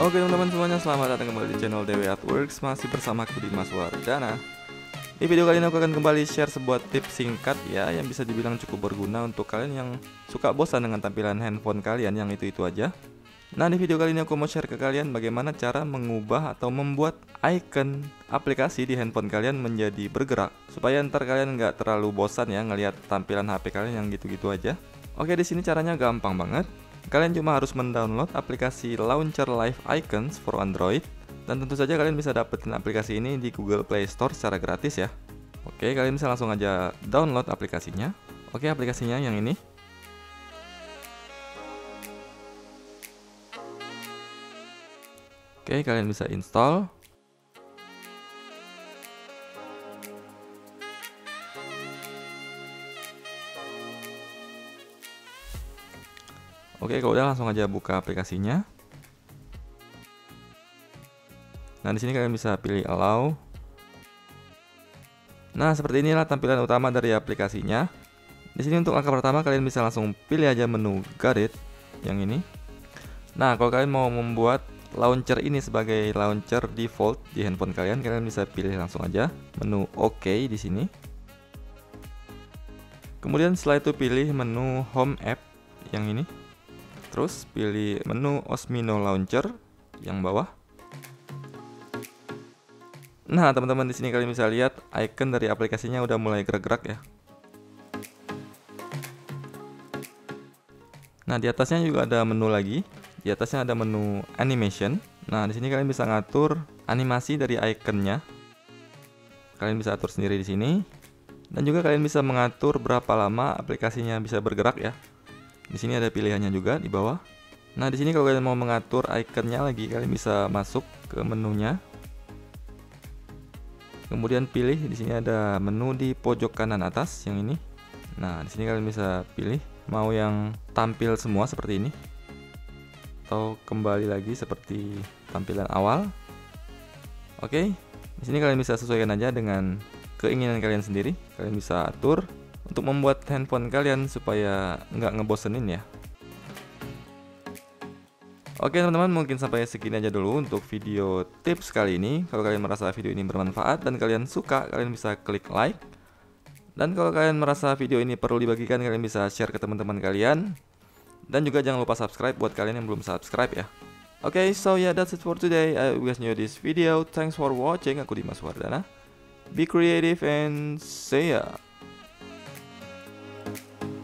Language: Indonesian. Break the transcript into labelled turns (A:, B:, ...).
A: Oke teman-teman semuanya selamat datang kembali di channel Dewi Artworks Masih bersama aku Dimas Wardana. Di video kali ini aku akan kembali share sebuah tips singkat ya Yang bisa dibilang cukup berguna untuk kalian yang suka bosan dengan tampilan handphone kalian yang itu-itu aja. Nah di video kali ini aku mau share ke kalian bagaimana cara mengubah atau membuat icon aplikasi di handphone kalian menjadi bergerak Supaya ntar kalian nggak terlalu bosan ya ngelihat tampilan HP kalian yang gitu-gitu aja. Oke di sini caranya gampang banget Kalian cuma harus mendownload aplikasi Launcher Live Icons for Android dan tentu saja kalian bisa dapetin aplikasi ini di Google Play Store secara gratis ya. Oke, kalian bisa langsung aja download aplikasinya. Oke, aplikasinya yang ini. Oke, kalian bisa install. Oke, kalau udah langsung aja buka aplikasinya. Nah, di sini kalian bisa pilih allow. Nah, seperti inilah tampilan utama dari aplikasinya. Di sini untuk langkah pertama kalian bisa langsung pilih aja menu Guide yang ini. Nah, kalau kalian mau membuat launcher ini sebagai launcher default di handphone kalian, kalian bisa pilih langsung aja menu OK di sini. Kemudian setelah itu pilih menu Home App yang ini. Terus pilih menu Osmino Launcher yang bawah. Nah, teman-teman di sini kalian bisa lihat icon dari aplikasinya udah mulai gerak-gerak ya. Nah, di atasnya juga ada menu lagi. Di atasnya ada menu animation. Nah, di sini kalian bisa ngatur animasi dari iconnya. Kalian bisa atur sendiri di sini. Dan juga kalian bisa mengatur berapa lama aplikasinya bisa bergerak ya. Di sini ada pilihannya juga di bawah. Nah, di sini kalau kalian mau mengatur ikonnya lagi, kalian bisa masuk ke menunya. Kemudian pilih di sini ada menu di pojok kanan atas yang ini. Nah, di sini kalian bisa pilih mau yang tampil semua seperti ini atau kembali lagi seperti tampilan awal. Oke, di sini kalian bisa sesuaikan aja dengan keinginan kalian sendiri. Kalian bisa atur untuk membuat handphone kalian supaya nggak ngebosenin ya. Oke teman-teman mungkin sampai segini aja dulu untuk video tips kali ini. Kalau kalian merasa video ini bermanfaat dan kalian suka kalian bisa klik like. Dan kalau kalian merasa video ini perlu dibagikan kalian bisa share ke teman-teman kalian. Dan juga jangan lupa subscribe buat kalian yang belum subscribe ya. Oke okay, so yeah that's it for today. I wish you this video. Thanks for watching. Aku Dimas Wardana. Be creative and see ya うん。